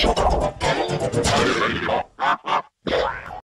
帰れよ。